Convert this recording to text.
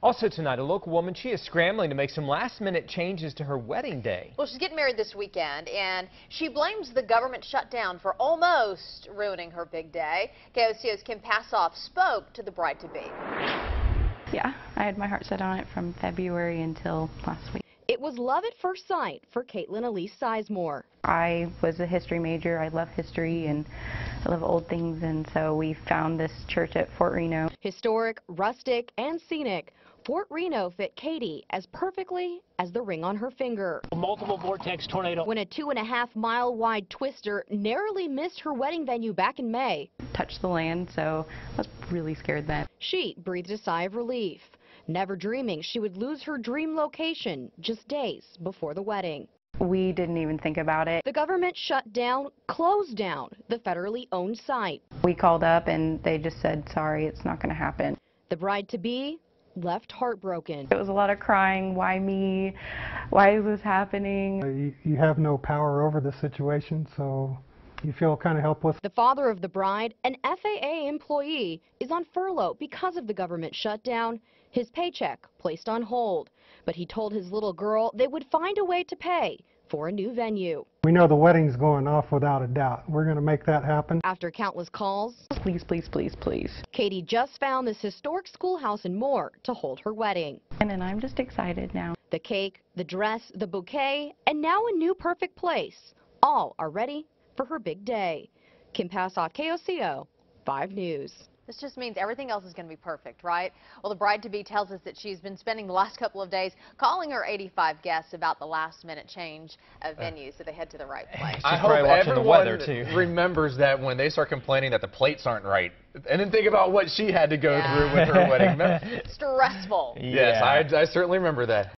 Also tonight, a local woman, she is scrambling to make some last-minute changes to her wedding day. Well, she's getting married this weekend, and she blames the government shutdown for almost ruining her big day. KOCO's Kim Passoff spoke to the bride-to-be. Yeah, I had my heart set on it from February until last week. It was love at first sight for Kaitlin Elise Sizemore. I was a history major. I love history and I love old things, and so we found this church at Fort Reno. Historic, rustic, and scenic, Fort Reno fit Katie as perfectly as the ring on her finger. Multiple vortex tornado. When a two and a half mile wide twister narrowly missed her wedding venue back in May, Touched the land, so I was really scared then. she breathed a sigh of relief, never dreaming she would lose her dream location just days before the wedding. We didn't even think about it. The government shut down, closed down the federally owned site. We called up and they just said, sorry, it's not going to happen. The bride-to-be left heartbroken. It was a lot of crying. Why me? Why is this happening? You, you have no power over the situation, so you feel kind of helpless. The father of the bride, an FAA employee, is on furlough because of the government shutdown. His paycheck placed on hold. But he told his little girl they would find a way to pay for a new venue. We know the wedding's going off without a doubt. We're going to make that happen. After countless calls, Please, please, please, please. Katie just found this historic schoolhouse and Moore to hold her wedding. And then I'm just excited now. The cake, the dress, the bouquet, and now a new perfect place. All are ready for her big day. Kim Passoff, KOCO, 5 News. This just means everything else is going to be perfect, right? Well, the bride-to-be tells us that she's been spending the last couple of days calling her 85 guests about the last-minute change of uh. venue so they head to the right place. She's I hope watching the everyone weather, too. remembers that when they start complaining that the plates aren't right, and then think about what she had to go Yeah. through with her wedding. Stressful. yes, Yeah. I, I certainly remember that.